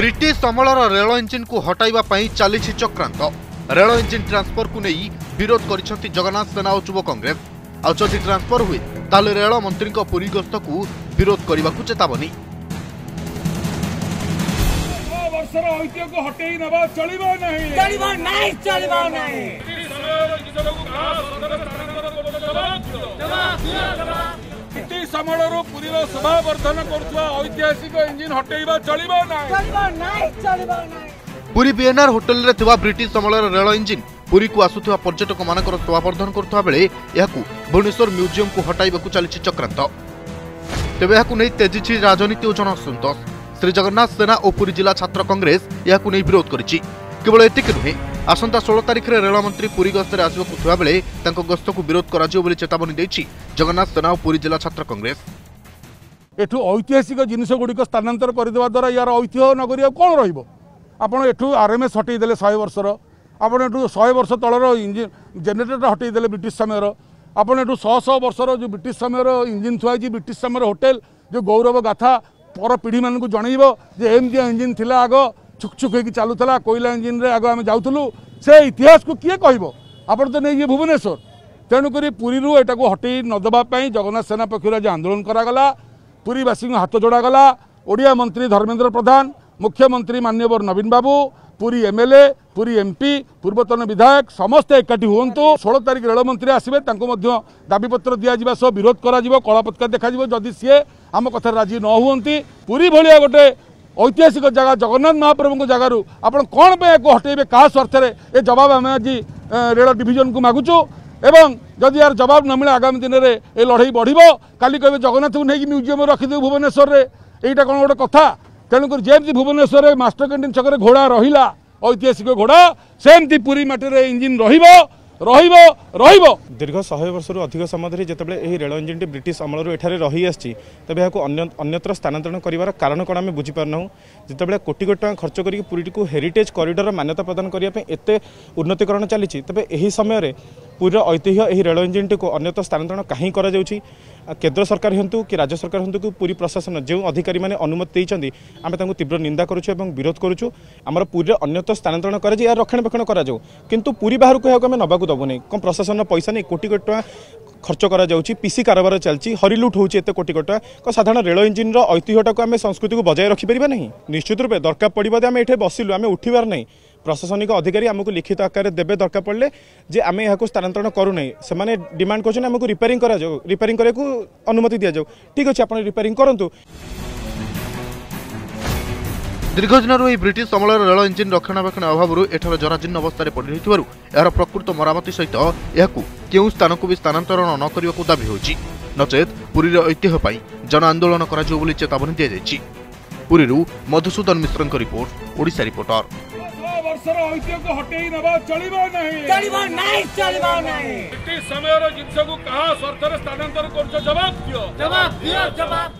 British অমলর rail ইঞ্জিনকু হটাইবা চালিছি চক্রান্ত rail engine ট্রান্সফরকু নেই বিরোধ করেছেন জগন্নাথ সেনা ও যুব কংগ্রেস ଆଉ ଯଦି ଟ୍ରାନ୍ସଫର ହୁଏ ତାହେଲେ ରେଳମନ୍ତ୍ରୀଙ୍କ ପୁରୀ ଗସ୍ତକୁ ବିରୋଧ କରିବାକୁ ଚେତାବନୀ ବର୍ଷର ଐତିହ୍ୟକୁ ହଟେଇ ନେବା ଚଳିବ ନାହିଁ ଚଳିବ ନାହିଁ ଚଳିବ ନାହିଁ ଅତି ସମୟରୁ ପୁରୀର ଶୋଭା ବର୍ଦ୍ଧନ କରୁଥିବା ଐତିହାସିକ ଇଞ୍ଜିନ୍ ହଟେଇବା ଚଳିବ ପୁରୀ ବିଏନ୍ଆର୍ ହୋଟେଲରେ ଥିବା ବ୍ରିଟିଶ ଅମଳର ରେଳ ଇଞ୍ଜିନ୍ ପୁରୀକୁ ଆସୁଥିବା ପର୍ଯ୍ୟଟକମାନଙ୍କର ଶୋଭାବର୍ଦ୍ଧନ କରୁଥିବା ବେଳେ ଏହାକୁ ଭୁବନେଶ୍ୱର ମ୍ୟୁଜିୟମକୁ ହଟାଇବାକୁ ଚାଲିଛି ଚକ୍ରାନ୍ତ ତେବେ ଏହାକୁ ନେଇ ତେଜିଛି ରାଜନୀତି ଓ ଜନସନ୍ତୋଷ ଶ୍ରୀଜଗନ୍ନାଥ ସେନା ଓ ପୁରୀ ଜିଲ୍ଲା ଛାତ୍ର କଂଗ୍ରେସ ଏହାକୁ ନେଇ ବିରୋଧ କରିଛି କେବଳ ଏତିକି ନୁହେଁ আসন্তা ষোল তারিখে রেলমন্ত্রী পুরী গস্তরে আসবাক থাকবে তাঁর গস্তকু বিরোধ করা চেতাবনী দিয়েছে জগন্নাথ সেনা ও পুরী জেলা ছাত্র কংগ্রেস এঠু ঐতিহাসিক জিনিসগুড়ি স্থানান্তর করে দেওয়া দ্বারা ইয়ার ঐতিহ্য নগরী কম রহব আপনার এঠু আরএমএস হটাই দেলে শহে বর্ষর আপনার এঠু শহে বর্ষ তলর ইঞ্জিন জেনেটরটা হটাই দেলে ব্রিটিশ সময়ের আপনার এঠু শহ শহ বর্ষর যে ব্রিটিশ সময়ের ইঞ্জিন থুয়াইছে ব্রিটিশ সময়ের হোটেল যে গৌরব গাথা পর পিঢ়ি মানুষ জনাইব যে এমতি ইঞ্জিন লা আগ ଛୁକଛୁକ ହେଇକି ଚାଲୁଥିଲା କୋଇଲା ଇଞ୍ଜିନ୍ରେ ଆଗ ଆମେ ଯାଉଥିଲୁ ସେ ଇତିହାସକୁ କିଏ କହିବ ଆପଣ ତ ନେଇଯିବେ ଭୁବନେଶ୍ୱର ତେଣୁକରି ପୁରୀରୁ ଏଟାକୁ ହଟେଇ ନଦେବା ପାଇଁ ଜଗନ୍ନାଥ ସେନା ପକ୍ଷରୁ ଆଜି ଆନ୍ଦୋଳନ କରାଗଲା ପୁରୀବାସୀଙ୍କୁ ହାତ ଯୋଡ଼ାଗଲା ଓଡ଼ିଆ ମନ୍ତ୍ରୀ ଧର୍ମେନ୍ଦ୍ର ପ୍ରଧାନ ମୁଖ୍ୟମନ୍ତ୍ରୀ ମାନ୍ୟବର ନବୀନ ବାବୁ ପୁରୀ ଏମ୍ଏଲ୍ଏ ପୁରୀ ଏମ୍ପି ପୂର୍ବତନ ବିଧାୟକ ସମସ୍ତେ ଏକାଠି ହୁଅନ୍ତୁ ଷୋହଳ ତାରିଖ ରେଳମନ୍ତ୍ରୀ ଆସିବେ ତାଙ୍କୁ ମଧ୍ୟ ଦାବିପତ୍ର ଦିଆଯିବା ସହ ବିରୋଧ କରାଯିବ କଳାପତକା ଦେଖାଯିବ ଯଦି ସିଏ ଆମ କଥାରେ ରାଜି ନ ହୁଅନ୍ତି ପୁରୀ ଭଳିଆ ଗୋଟେ ଐତିହାସିକ ଜାଗା ଜଗନ୍ନାଥ ମହାପ୍ରଭୁଙ୍କ ଜାଗାରୁ ଆପଣ କ'ଣ ପାଇଁ ଏହାକୁ ହଟେଇବେ କାହା ସ୍ୱାର୍ଥରେ ଏ ଜବାବ ଆମେ ଆଜି ରେଳ ଡିଭିଜନକୁ ମାଗୁଛୁ ଏବଂ ଯଦି ଏହାର ଜବାବ ନ ମିଳେ ଆଗାମୀ ଦିନରେ ଏ ଲଢ଼େଇ ବଢ଼ିବ କାଲି କହିବେ ଜଗନ୍ନାଥକୁ ନେଇକି ମ୍ୟୁଜିୟମ୍ ରଖିଦେବୁ ଭୁବନେଶ୍ୱରରେ ଏଇଟା କ'ଣ ଗୋଟେ କଥା ତେଣୁକରି ଯେମିତି ଭୁବନେଶ୍ୱରରେ ମାଷ୍ଟର କ୍ୟାଣ୍ଟିନ୍ ଛକରେ ଘୋଡ଼ା ରହିଲା ଐତିହାସିକ ଘୋଡ଼ା ସେମିତି ପୁରୀ ମାଟିରେ ଇଞ୍ଜିନ୍ ରହିବ ରହିବ ରହିବ ଦୀର୍ଘ ଶହେ ବର୍ଷରୁ ଅଧିକ ସମୟ ଧରି ଯେତେବେଳେ ଏହି ରେଳ ଇଞ୍ଜିନ୍ଟି ବ୍ରିଟିଶ ଅମଳରୁ ଏଠାରେ ରହିଆସିଛି ତେବେ ଏହାକୁ ଅନ୍ୟ ଅନ୍ୟତ୍ର ସ୍ଥାନାନ୍ତରଣ କରିବାର କାରଣ କ'ଣ ଆମେ ବୁଝିପାରୁନାହୁଁ ଯେତେବେଳେ କୋଟି କୋଟି ଟଙ୍କା ଖର୍ଚ୍ଚ କରିକି ପୁରୀଟିକୁ ହେରିଟେଜ୍ କରିଡ଼ର ମାନ୍ୟତା ପ୍ରଦାନ କରିବା ପାଇଁ ଏତେ ଉନ୍ନତିକରଣ ଚାଲିଛି ତେବେ ଏହି ସମୟରେ ପୁରୀର ଐତିହ୍ୟ ଏହି ରେଳ ଇଞ୍ଜିନ୍ଟିକୁ ଅନ୍ୟତ୍ର ସ୍ଥାନାନ୍ତରଣ କାହିଁ କରାଯାଉଛି କେନ୍ଦ୍ର ସରକାର ହୁଅନ୍ତୁ କି ରାଜ୍ୟ ସରକାର ହୁଅନ୍ତୁ କି ପୁରୀ ପ୍ରଶାସନ ଯେଉଁ ଅଧିକାରୀମାନେ ଅନୁମତି ଦେଇଛନ୍ତି ଆମେ ତାଙ୍କୁ ତୀବ୍ର ନିନ୍ଦା କରୁଛୁ ଏବଂ ବିରୋଧ କରୁଛୁ ଆମର ପୁରୀରେ ଅନ୍ୟତ୍ର ସ୍ଥାନାନ୍ତରଣ କରାଯାଇ ଏହାର ରକ୍ଷଣାବେକ୍ଷଣ କରାଯାଉ କିନ୍ତୁ ପୁରୀ ବାହାରକୁ ଏହାକୁ ଆମେ ନେବାକୁ ଦେବୁନି କ'ଣ ପ୍ରଶାସନର ପଇସା ନେଇ କୋଟି କୋଟି ଟଙ୍କା খরচ করা যাচ্ছে পিসি কারবার চলছে হরিলুট হচ্ছে এত কোটি কোটি টাকা সাধারণ রেল ইঞ্জিন ঐতিহ্যটা আমি সংস্কৃতি বজায় রাখিপারা না নিশ্চিত রূপে দরকার পড়বে যে আমি এটি বসিলু আমি উঠিবার নাই প্রশাসনিক অধিকারী আমি লিখিত আকারে দেবে দরকার পড়লে যে আমি এখন স্থানান্তরণ করু না সে ডিমান্ড করছেন আমি রিপেয়ারিং করা যাও রিপেয়ারিং করা অনুমতি দিয়া যাও ঠিক আছে আপনার রিপেয়ারিং করতু দীর্ঘদিনর এই ব্রিটিশ অমলের রেল ইঞ্জিন রক্ষণাবেক্ষণ অভাবর এঠার জরাজীর্ণ অবস্থায় পড়ি রয়েছে এর প্রকৃত মরামতি সহ କେଉଁ ସ୍ଥାନକୁ ବି ସ୍ଥାନାନ୍ତରଣ ନ କରିବାକୁ ଦାବି ହେଉଛି ନଚେତ୍ ପୁରୀର ଐତିହ୍ୟ ପାଇଁ ଜନ ଆନ୍ଦୋଳନ କରାଯିବ ବୋଲି ଚେତାବନୀ ଦିଆଯାଇଛି ପୁରୀରୁ ମଧୁସୂଦନ ମିଶ୍ରଙ୍କ ରିପୋର୍ଟ ଓଡ଼ିଶା ରିପୋର୍ଟର ଜବାବ ଦିଅ